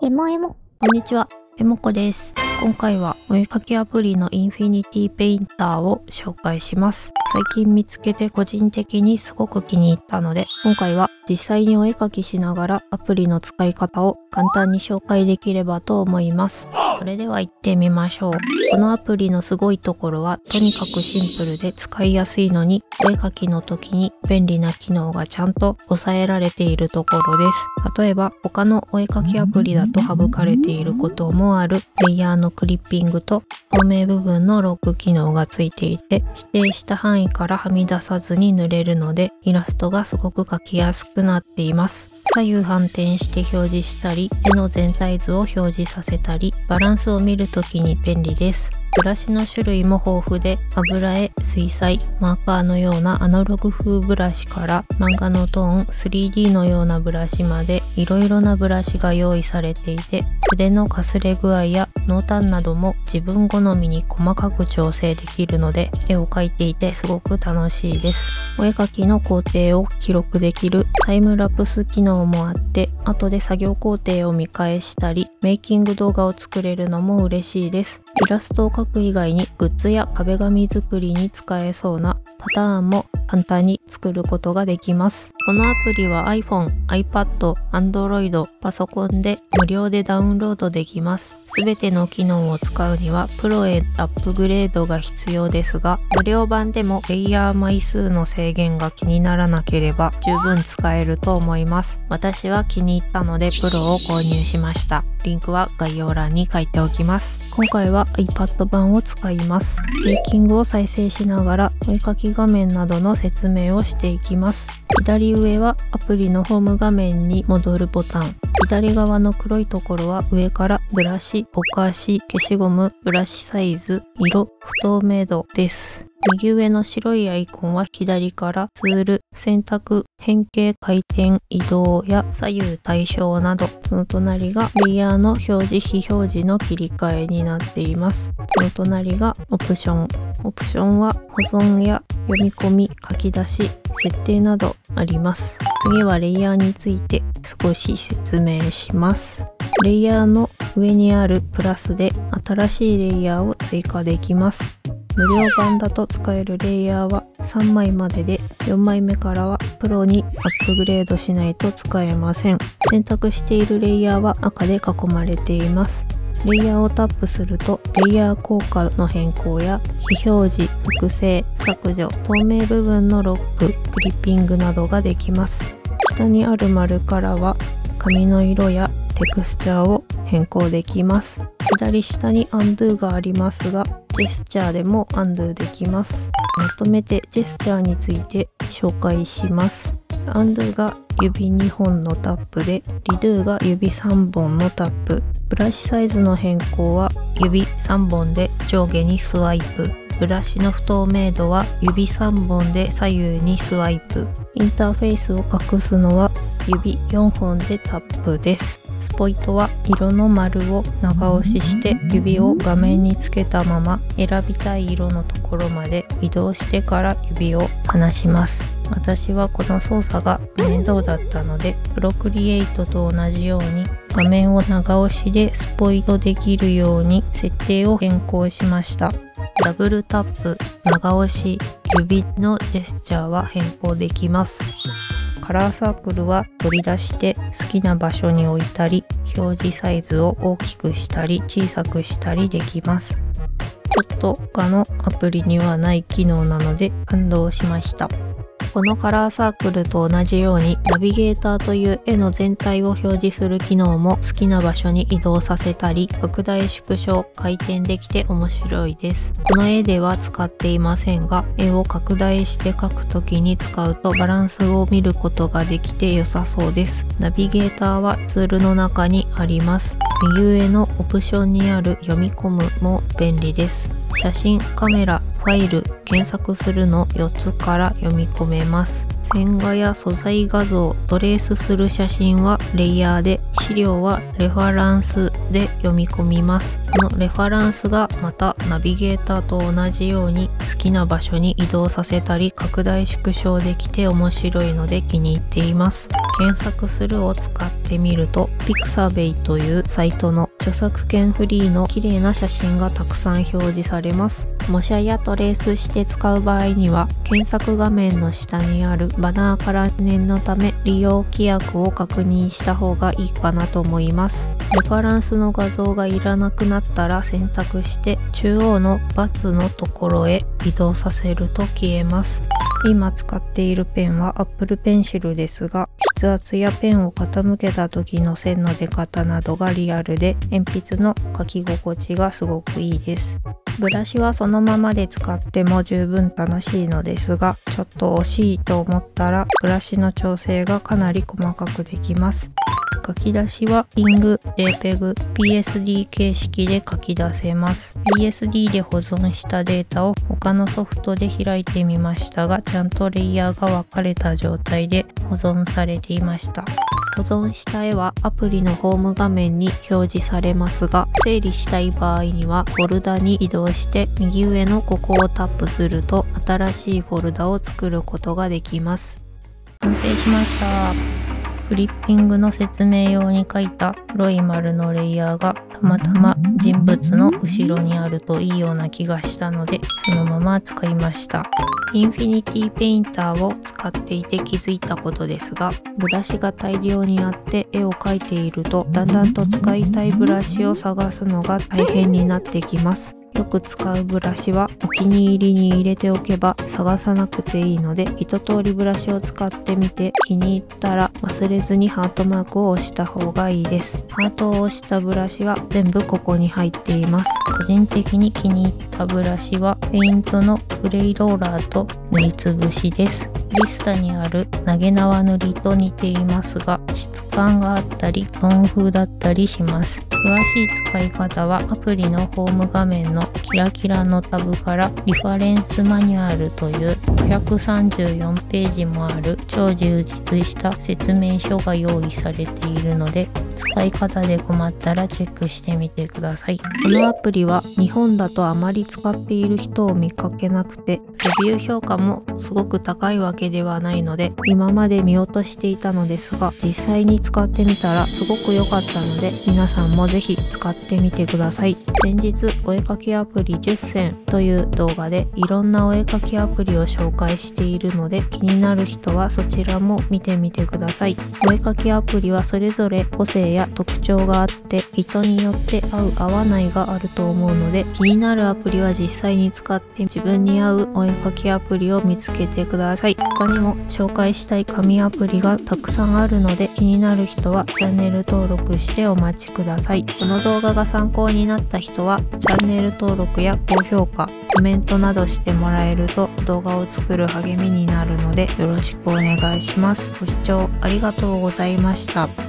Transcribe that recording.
エモエモ。こんにちは、えもこです。今回はお絵かきアプリのインフィニティペインターを紹介します。最近見つけて個人的にすごく気に入ったので、今回は実際にお絵かきしながらアプリの使い方を簡単に紹介できればと思います。それでは行ってみましょう。このアプリのすごいところは、とにかくシンプルで使いやすいのに、お絵かきの時に便利な機能がちゃんと抑えられているところです。例えば、他のお絵かきアプリだと省かれていることもあるレイヤーのクリッピングと透明部分のロック機能がついていて、指定した範囲からはみ出さずに塗れるので、イラストがすごく描きやすくなっています。左右反転して表示したり、絵の全体図を表示させたり、バランスを見るときに便利です。ブラシの種類も豊富で、油絵、水彩、マーカーのようなアナログ風ブラシから漫画のトーン、3D のようなブラシまで、いろいろなブラシが用意されていて、筆のかすれ具合や濃淡なども自分好みに細かく調整できるので、絵を描いていてすごく楽しいです。お絵かきの工程を記録できるタイムラプス機能もあって、後で作業工程を見返したり、メイキング動画を作れるのも嬉しいです。イラストを描く以外にグッズや壁紙作りに使えそうなパターンも簡単に作ることができます。このアプリは iPhone、iPad、Android、パソコンで無料でダウンロードできます。すべての機能を使うにはプロへアップグレードが必要ですが、無料版でもレイヤー枚数の制限が気にならなければ十分使えると思います。私は気に入ったのでプロを購入しました。リンクは概要欄に書いておきます。今回は iPad 版を使います。メイキングを再生しながらお絵描き画面などの説明をしていきます。左上はアプリのホーム画面に戻るボタン。左側の黒いところは上からブラシ、ぼかし、消しゴム、ブラシサイズ、色、不透明度です。右上の白いアイコンは左からツール、選択、変形、回転、移動や左右対称など、その隣がレイヤーの表示、非表示の切り替えになっています。その隣がオプション。オプションは保存や読み込み、書き出し、設定などあります。次はレイヤーについて少し説明します。レイヤーの上にあるプラスで新しいレイヤーを追加できます。無料版だと使えるレイヤーは3枚までで4枚目からはプロにアップグレードしないと使えません選択しているレイヤーは赤で囲まれていますレイヤーをタップするとレイヤー効果の変更や非表示複製削除透明部分のロッククリッピングなどができます。下にある丸からは紙の色やテクスチャーを変更できます。左下に Undo がありますがジェスチャーでも Undo できます。まとめてジェスチャーについて紹介します。Undo が指2本のタップで Redo が指3本のタップ。ブラシサイズの変更は指3本で上下にスワイプ。ブラシの不透明度は指3本で左右にスワイプ。インターフェースを隠すのは指4本でタップです。スポイトは色の丸を長押しして指を画面につけたまま選びたい色のところまで移動してから指を離します。私はこの操作が面倒だったのでプロクリエイトと同じように画面を長押しでスポイトできるように設定を変更しました。ダブルタップ長押し指のジェスチャーは変更できます。カラーサークルは取り出して好きな場所に置いたり表示サイズを大きくしたり小さくしたりできます。ちょっと他のアプリにはない機能なので感動しました。このカラーサークルと同じようにナビゲーターという絵の全体を表示する機能も好きな場所に移動させたり拡大縮小回転できて面白いです。この絵では使っていませんが絵を拡大して描くときに使うとバランスを見ることができて良さそうです。ナビゲーターはツールの中にあります。右上のオプションにある読み込むも便利です。写真カメラファイル検索するの4つから読み込めます。線画や素材画像トレースする写真はレイヤーで資料はレファランスで読み込みます。このレファランスがまたナビゲーターと同じように好きな場所に移動させたり拡大縮小できて面白いので気に入っています。検索するを使ってみると Pixabay というサイトの著作権フリーの綺麗な写真がたくさん表示されます。模写やトレースして使う場合には検索画面の下にあるバナーから念のため利用規約を確認した方がいいかなと思います。レファランスの画像がいらなくなったら選択して中央の×のところへ移動させると消えます。今使っているペンは Apple Pencil ですが筆圧やペンを傾けた時の線の出方などがリアルで鉛筆の書き心地がすごくいいです。ブラシはそのままで使っても十分楽しいのですがちょっと惜しいと思ったらブラシの調整がかなり細かくできます。書き出しは Ring、JPEG、PSD 形式で書き出せます。PSD で保存したデータを他のソフトで開いてみましたが、ちゃんとレイヤーが分かれた状態で保存されていました。保存した絵はアプリのホーム画面に表示されますが整理したい場合にはフォルダに移動して右上のここをタップすると新しいフォルダを作ることができます完成しましたフリッピングの説明用に書いた黒い丸のレイヤーがたまたま人物の後ろにあるといいような気がしたのでそのまま使いました。インフィニティペインターを使っていて気づいたことですがブラシが大量にあって絵を描いているとだんだんと使いたいブラシを探すのが大変になってきます。よく使うブラシはお気に入りに入れておけば探さなくていいので一通りブラシを使ってみて気に入ったら忘れずにハートマークを押した方がいいです。ハートを押したブラシは全部ここに入っています。個人的に気に入ったブラシはペイントのグレイローラーと塗りつぶしです。リスタにある投げ縄塗りと似ていますが感があったり音風だったりします。詳しい使い方はアプリのホーム画面のキラキラのタブからリファレンスマニュアルという534ページもある超充実した説明書が用意されているので使い方で困ったらチェックしてみてください。このアプリは日本だとあまり使っている人を見かけなくてレビュー評価もすごく高いわけではないので今まで見落としていたのですが実際に使ってみたらすごく良かったので皆さんもぜひ使ってみてください。先日お絵かきアプリ10選という動画でいろんなお絵かきアプリを紹介しているので気になる人はそちらも見てみてください。お絵かきアプリはそれぞれ個性や特徴があって人によって合う合わないがあると思うので気になるアプリは実際に使って自分に合うお絵かきアプリを見つけてください。他にも紹介したい紙アプリがたくさんあるので気になる人はチャンネル登録してお待ちください。この動画が参考になった人はチャンネル登録や高評価コメントなどしてもらえると動画を作る励みになるのでよろしくお願いします。ご視聴ありがとうございました。